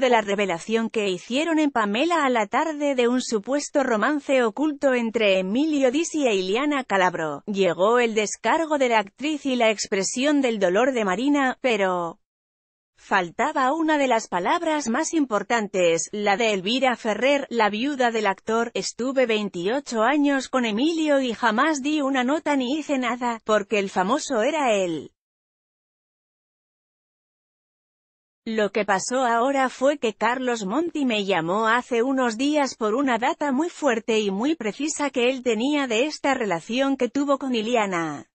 de la revelación que hicieron en Pamela a la tarde de un supuesto romance oculto entre Emilio Dizzi e Iliana Calabro. Llegó el descargo de la actriz y la expresión del dolor de Marina, pero... Faltaba una de las palabras más importantes, la de Elvira Ferrer, la viuda del actor. Estuve 28 años con Emilio y jamás di una nota ni hice nada, porque el famoso era él. Lo que pasó ahora fue que Carlos Monti me llamó hace unos días por una data muy fuerte y muy precisa que él tenía de esta relación que tuvo con Iliana.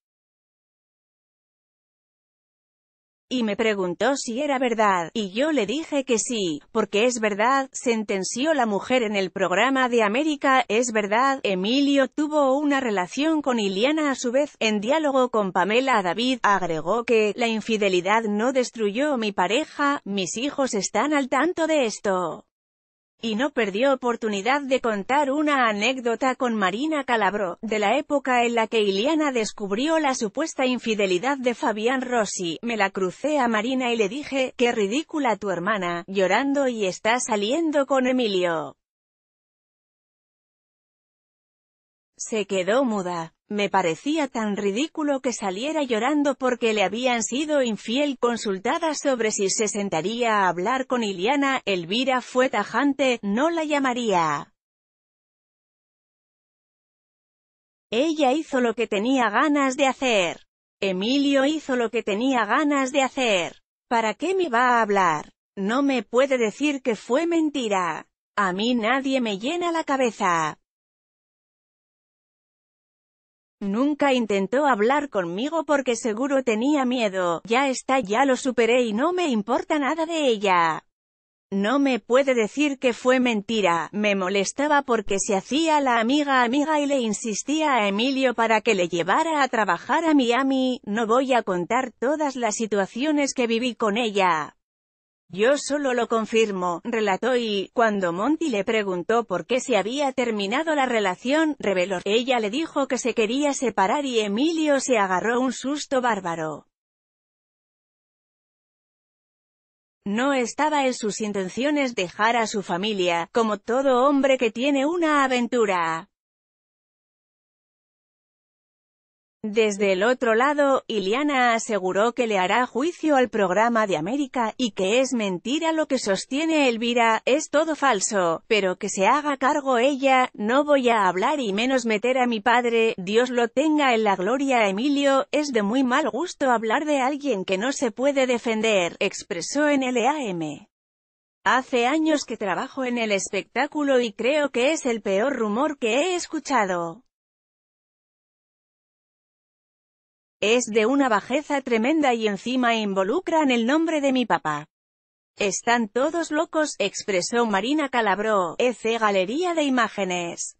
Y me preguntó si era verdad, y yo le dije que sí, porque es verdad, sentenció la mujer en el programa de América, es verdad, Emilio tuvo una relación con Iliana a su vez, en diálogo con Pamela David, agregó que, la infidelidad no destruyó mi pareja, mis hijos están al tanto de esto y no perdió oportunidad de contar una anécdota con Marina Calabro, de la época en la que Iliana descubrió la supuesta infidelidad de Fabián Rossi. Me la crucé a Marina y le dije, qué ridícula tu hermana, llorando y está saliendo con Emilio. Se quedó muda. Me parecía tan ridículo que saliera llorando porque le habían sido infiel consultada sobre si se sentaría a hablar con Iliana, Elvira fue tajante, no la llamaría. Ella hizo lo que tenía ganas de hacer. Emilio hizo lo que tenía ganas de hacer. ¿Para qué me va a hablar? No me puede decir que fue mentira. A mí nadie me llena la cabeza. Nunca intentó hablar conmigo porque seguro tenía miedo, ya está ya lo superé y no me importa nada de ella. No me puede decir que fue mentira, me molestaba porque se hacía la amiga amiga y le insistía a Emilio para que le llevara a trabajar a Miami, no voy a contar todas las situaciones que viví con ella. Yo solo lo confirmo, relató y, cuando Monty le preguntó por qué se había terminado la relación, reveló, ella le dijo que se quería separar y Emilio se agarró un susto bárbaro. No estaba en sus intenciones dejar a su familia, como todo hombre que tiene una aventura. Desde el otro lado, Iliana aseguró que le hará juicio al programa de América, y que es mentira lo que sostiene Elvira, es todo falso, pero que se haga cargo ella, no voy a hablar y menos meter a mi padre, Dios lo tenga en la gloria Emilio, es de muy mal gusto hablar de alguien que no se puede defender, expresó en LAM. Hace años que trabajo en el espectáculo y creo que es el peor rumor que he escuchado. Es de una bajeza tremenda y encima involucran el nombre de mi papá. Están todos locos, expresó Marina Calabró, EC Galería de Imágenes.